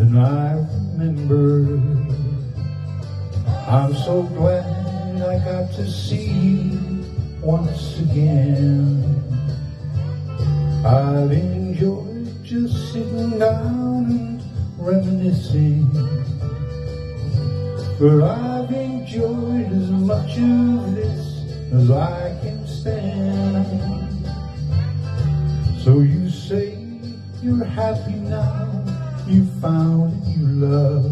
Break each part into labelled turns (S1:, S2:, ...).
S1: than I remember. I'm so glad I got to see you once again. I've enjoyed just sitting down and reminiscing. But I've enjoyed as much of this as I can stand. So you say you're happy now, you found new love.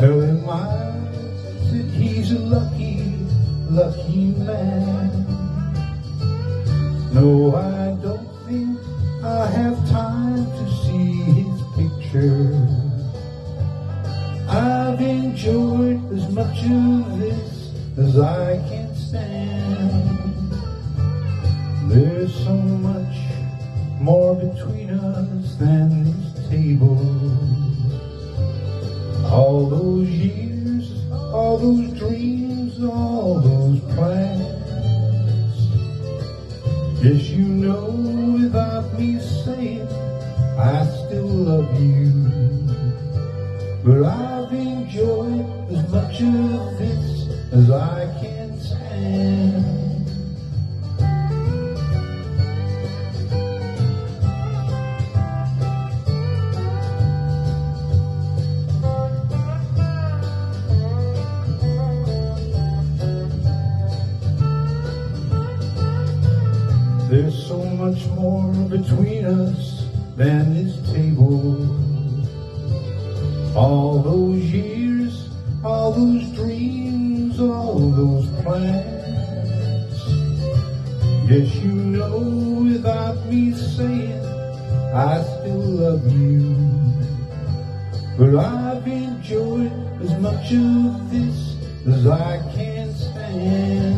S1: Tell him I said he's a lucky, lucky man. No, I don't think I have time to see his picture. I've enjoyed as much of this as I can stand. There's so much more between us than this table. All those years, all those dreams, all those plans. Yes, you know without me saying, I still love you. But I've enjoyed as much of this as I can stand. There's so much more between us than this table. All those years, all those dreams, all those plans. Yes, you know without me saying, I still love you. But I've enjoyed as much of this as I can stand.